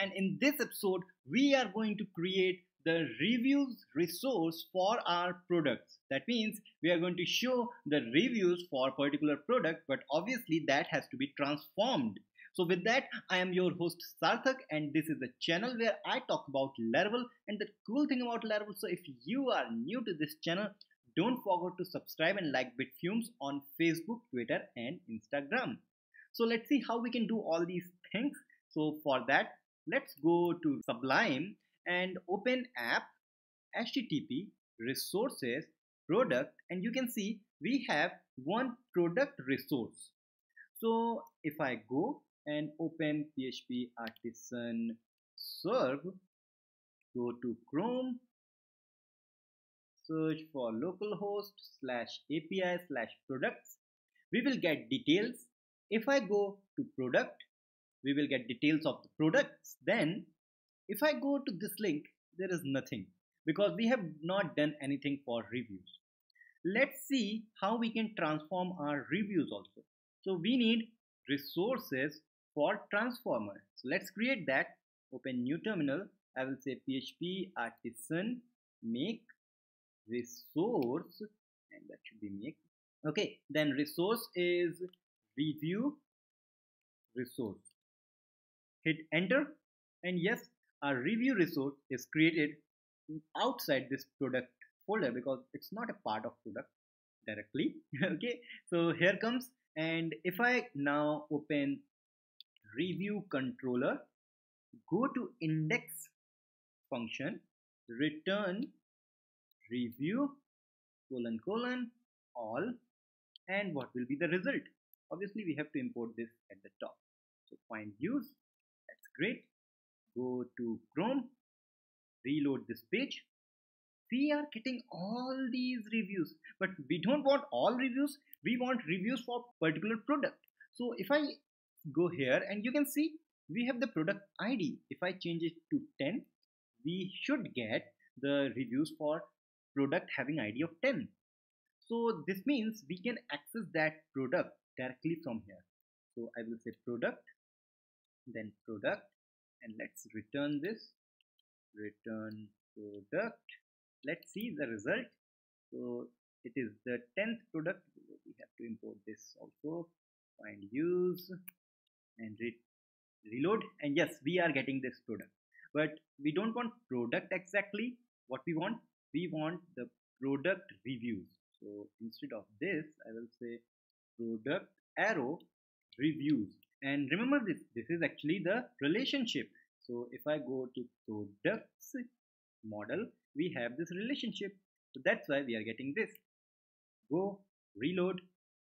And in this episode we are going to create the reviews resource for our products. That means we are going to show the reviews for particular product but obviously that has to be transformed. So with that I am your host Sarthak and this is the channel where I talk about Laravel and the cool thing about Laravel so if you are new to this channel don't forget to subscribe and like Bitfumes on Facebook, Twitter and Instagram. So let's see how we can do all these things. So for that, let's go to Sublime and open app, HTTP, resources, product, and you can see we have one product resource. So if I go and open PHP artisan serve, go to Chrome, search for localhost slash API slash products, we will get details if I go to product, we will get details of the products. Then if I go to this link, there is nothing because we have not done anything for reviews. Let's see how we can transform our reviews also. So we need resources for transformer. So let's create that. Open new terminal. I will say PHP artisan make resource and that should be make. Okay, then resource is review resource. Hit enter and yes, our review resource is created outside this product folder because it's not a part of product directly. okay, so here comes and if I now open review controller, go to index function, return review colon colon all and what will be the result obviously we have to import this at the top so find use to chrome reload this page. We are getting all these reviews but we don't want all reviews. We want reviews for particular product. So if i go here and you can see we have the product id if i change it to 10 we should get the reviews for product having id of 10 so this means we can access that product directly from here. So I will say product then product and let's return this. Return product. Let's see the result. So it is the 10th product. We have to import this also. Find use and re reload. And yes we are getting this product. But we don't want product exactly. What we want we want the product reviews. So instead of this I will say product arrow reviews and remember this this is actually the relationship. So if I go to products model we have this relationship. So that's why we are getting this. Go reload.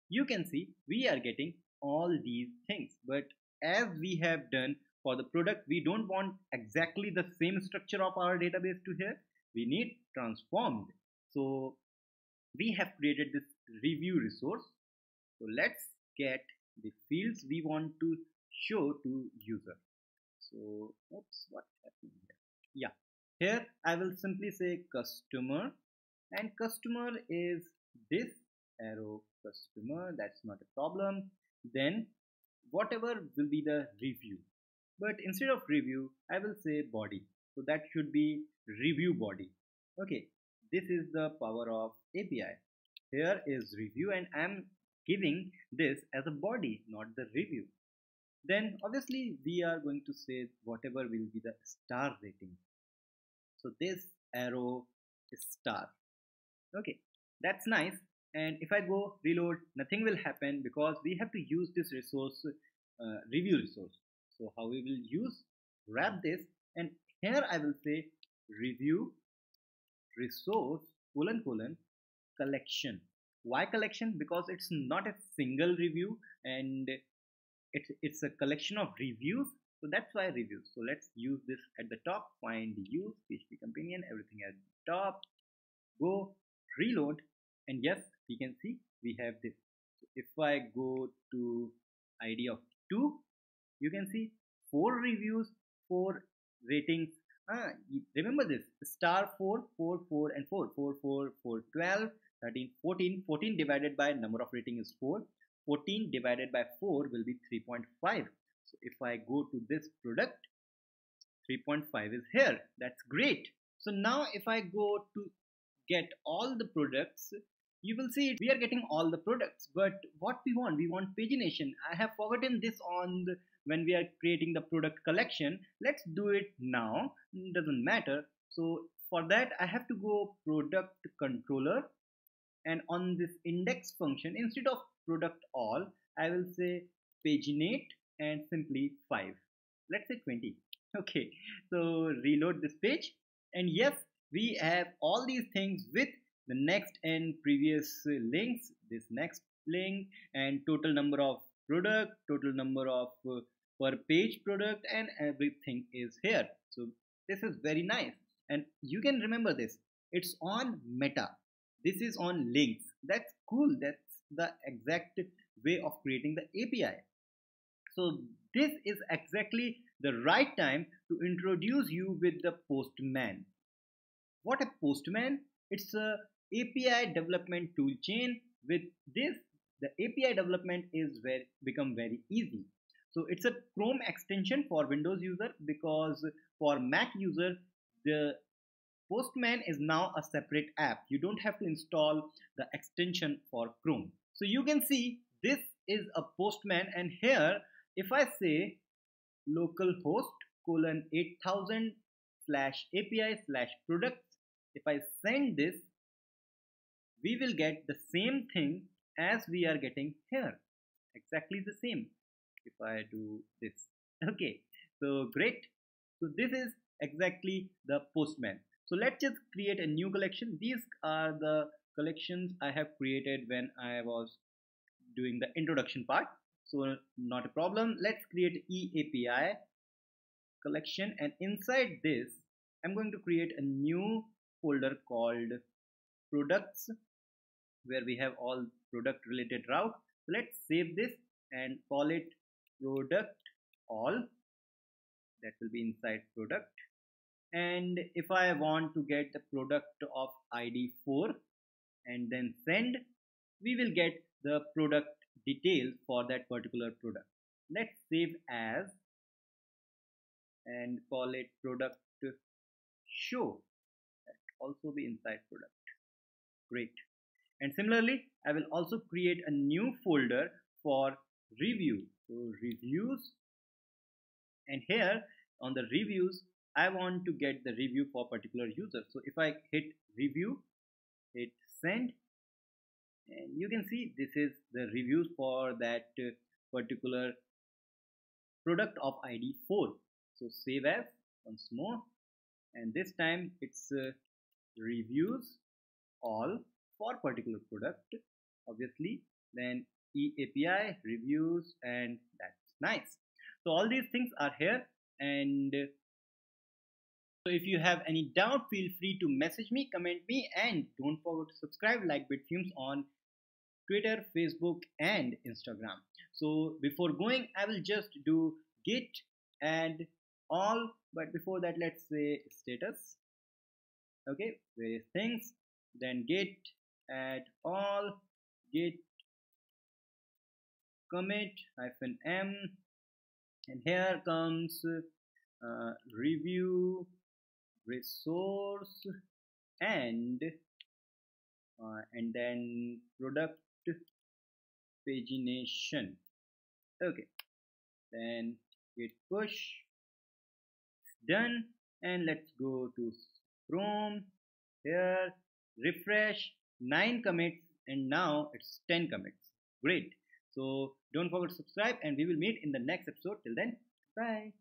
You can see we are getting all these things. But as we have done for the product we don't want exactly the same structure of our database to here. We need transformed. So we have created this review resource. So let's get the fields we want to show to user. So oops what happened here. Yeah. Here I will simply say customer and customer is this arrow customer. That's not a problem. Then whatever will be the review. But instead of review I will say body. So that should be review body. Okay. This is the power of API here is review and I'm giving this as a body not the review. Then obviously we are going to say whatever will be the star rating. So this arrow is star. Okay that's nice. And if I go reload nothing will happen because we have to use this resource uh, review resource. So how we will use wrap this and here I will say review resource colon colon collection why collection because it's not a single review and it's it's a collection of reviews. So that's why reviews. So let's use this at the top find use php companion everything at the top go reload. And yes we can see we have this. So if i go to id of 2 you can see four reviews four ratings. Ah, remember this star 4 4 4 and 4 4 4 4 12 13 14 14 divided by number of rating is 4 14 divided by 4 will be 3.5 so if I go to this product 3.5 is here. That's great. So now if I go to get all the products you will see we are getting all the products. But what we want we want pagination. I have forgotten this on the when we are creating the product collection. Let's do it now. Doesn't matter. So for that I have to go product controller and on this index function instead of product all I will say paginate and simply 5 let's say 20 okay so reload this page. And yes we have all these things with the next and previous links this next link and total number of product total number of uh, per page product and everything is here. So this is very nice. And you can remember this. It's on meta this is on links. That's cool. That's the exact way of creating the API so this is exactly the right time to introduce you with the postman. What a postman? It's a API development tool chain. With this the API development is very become very easy. So it's a Chrome extension for Windows user because for Mac user the Postman is now a separate app. You don't have to install the extension for Chrome. So you can see this is a Postman and here if I say localhost colon 8000 slash API slash products if I send this we will get the same thing as we are getting here exactly the same if I do this okay so great so this is exactly the postman so let's just create a new collection. These are the collections I have created when I was doing the introduction part. So not a problem. Let's create eAPI collection. And inside this I'm going to create a new folder called products where we have all product related route. So let's save this and call it product all. That will be inside product and if I want to get the product of ID 4 and then send we will get the product details for that particular product. Let's save as and call it product show. That also be inside product. Great. And similarly I will also create a new folder for review. So reviews. And here on the reviews I want to get the review for particular user. So if I hit review hit send and you can see this is the reviews for that uh, particular product of ID 4 so save as once more and this time it's uh, reviews all for particular product obviously. Then eAPI reviews and that's nice. So all these things are here and so if you have any doubt feel free to message me comment me and don't forget to subscribe like bitfumes on twitter facebook and instagram. So before going i will just do git and all but before that let's say status. Okay various things. Then git add all. Git commit hyphen m. And here comes uh, review resource and uh, and then product pagination. Okay. Then git push. Done. And let's go to chrome. Here refresh. 9 commits. And now it's 10 commits. Great. So don't forget to subscribe and we will meet in the next episode. Till then bye